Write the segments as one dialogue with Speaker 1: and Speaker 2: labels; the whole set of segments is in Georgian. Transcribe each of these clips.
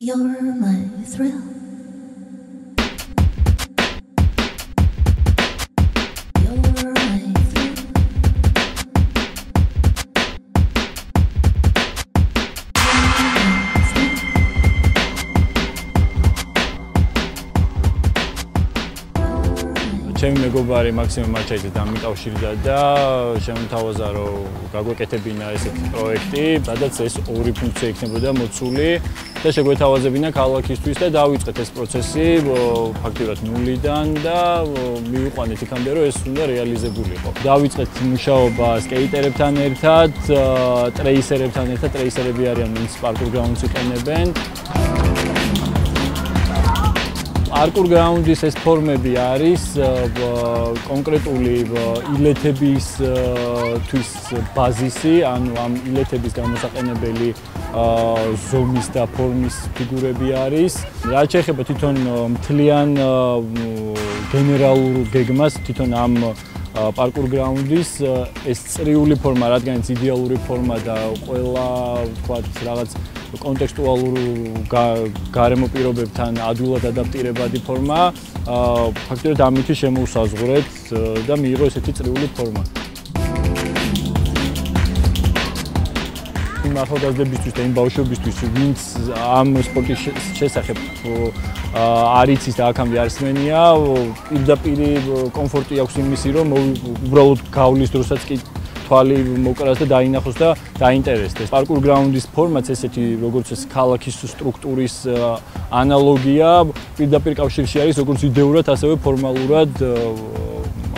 Speaker 1: You're my thrill.
Speaker 2: ჩემი მეგობარი მაქსიმე მარჩაიძე დამიკავშირდა და შემოთავაზა რომ გაგვეკეთებინა ესეთი პროექტი, სადაც ეს ორი ფუნქცია იქნებოდა მოცული და შეგვეთავაზებინა ქალაქისთვის და დავიწყეთ ეს პროცესი ფაქტიურად ნულიდან და მივიყვანეთ იქამდე რომ ეს უნდა რეალიზებულიყო. დავიწყეთ მუშაობა სკეიტერებთან ერთად, ტრეისერებთან ერთად, ტრეისერები არიან ვინც პარკურ გრაუნდს იყენებენ. პარკურ გრაუნდის ეს ფორმები არის კონკრეტული ილეთების თვის ბაზისი, ანუ ამ ილეთების გამოსაყენებელი ზომის და ფორმის ფიგურები არის. რაც შეეხება თვითონ მთლიან გენერალურ გეგმას, თვითონ ამ პარკურ გრაუნდის ეს წრიული ფორმა, რადგანაც იდეალური ფორმა და ყველა თქვა რაღაც კონტექსტუალურ გარემო პირობებთან ადვილად ადაპტირებადი ფორმა, ფაქტობრივად ამით შემოუსაზღვრეთ და მიიღო ესეთი წრიული ფორმა. იმ ახალგაზრდებისთვის და იმ ბავშვებისთვის, ვინც ამ სპორტის შესახებ არიცის და აქამდე არსმენია, პირდაპირ კომფორტი აქვს იმისი, რომ უბრალოდ გავლის დროსაც კი თვალი მოკრას და დაინახოს და დაინტერესდეს. პარკურ გრაუნდის ფორმაც ესეთი როგორც ეს ქალაქის სტრუქტურის ანალოგია პირდაპირ კავშირში არის როგორც იდეურად, ასევე ფორმალურად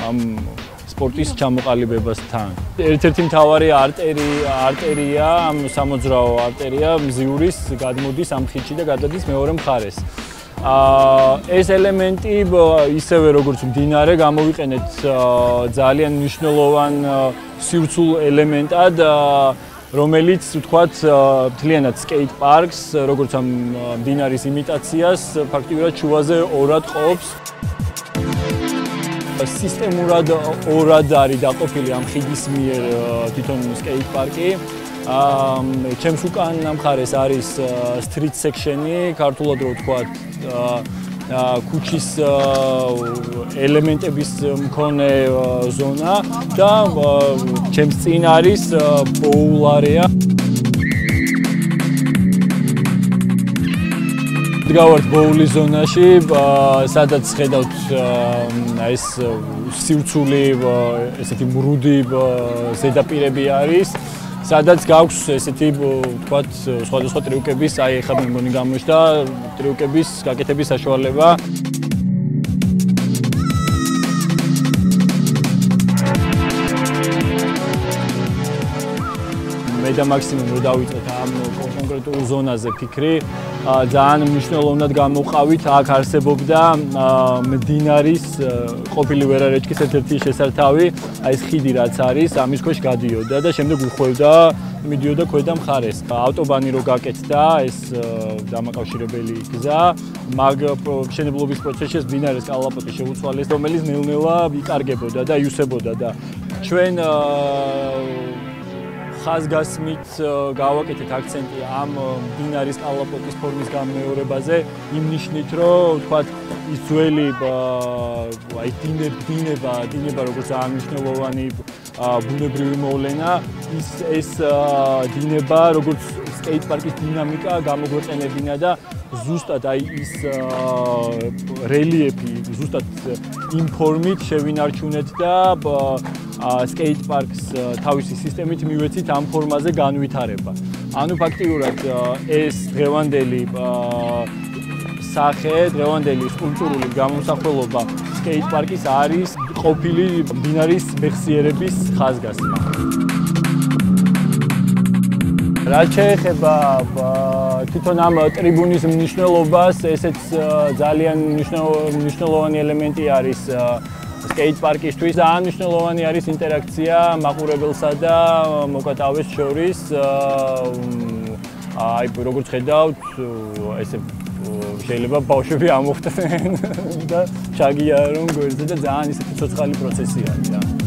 Speaker 2: ამ სპორტის ჩამოყალიბებასთან. ერთ-ერთი მთავარი არტერი არტერია, ამ სამოძრაო არტერია მზიურის გადმოდის ამ ხიდში და გადადის მეორე მხარეს. ეს ელემენტი ისევე როგორც მდინარე გამოვიყენეთ ძალიან მნიშვნელოვან სივრცულ ელემენტად რომელიც ვთქვათ მთლიანად სკეით პარკს როგორც ამ მდინარის იმიტაციას ფაქტიურად ჩუაზე ორად ყოფს. სისტემურად ორად არის დაყოფილი ამ ხიდის მიერ თვითონ სკეით პარკი აა ჩემს უკან ამხარეს არის street section-ი, ქართულად რო ვთქვა, აა ქუჩის ელემენტების მქონე ზონა და ჩემს წინ არის bowl area. დგავართ bowl ზონაში, სადაც ხედავთ ეს სივრცული ესეთი მრუდი ზედაპირები არის. სადაც გაქვს ესეთი თქვათ სხვადასხვა ტრიუკების, აი ხა მე მგონი გამოჩნდა ტრიუკების გაკეთების საშუალება. მე და მაქსიმუმ რო დავიწყეთ ამ კონკრეტულ ზონაზე ფიქრი, ძალიან მნიშვნელოვნად გამოვყავით, აქ არსებობდა მდინარის ყოფილი ვერარეჭკის ერთ-ერთი შესართავი, აი ეს ხიდი რაც არის, ამის ქვეშ გადიოდა და შემდეგ უხვევდა მიდიოდა ქვედა მხარეს. ავტობანი რო გაკეთდა, ეს დამაკავშირებელი გზა, მაგ შენებლობის პროცესში ეს მდინარის კალაპოტი შეუცვალეს, რომელიც ნელ-ნელა იკარგებოდა და იუსებოდა და ჩვენ ხაზგასმით გავაკეთეთ აქცენტი ამ დინარის კალაპოტის ფორმის გამეორებაზე იმ ნიშნით რომ თქვა ის ძველი აი დინება დინება როგორც აღნიშნულოვანი ბუნებრივი მოვლენა ის ეს დინება როგორც სკეით პარკის დინამიკა გამოგვეყენებინა და ზუსტად აი ის რელიეფი ზუსტად იმ ფორმით შევინარჩუნეთ და სკეით პარკს თავისი სისტემით მივეცით ამ ფორმაზე განვითარება. ანუ ფაქტიურად ეს დღევანდელი სახე, დღევანდელი სკულპტურული გამოსახველობა სკეით პარკის არის ყოფილი ბინარის მეხსიერების ხაზგასმა. რა შეეხება თვითონ ამ ტრიბუნის მნიშვნელობას, ესეც ძალიან მნიშვნელოვანი ელემენტი არის პარკისთვის და ანიშნულოვანი არის ინტერაქცია მაყურებელსა და მოკატავეს შორის აი როგორც ხედავთ ესე შეიძლება ბავშვები ამოხდნენ და ჩაგიარონ გვერდზე და ძალიან ისეთი ცოცხალი პროცესი არის რა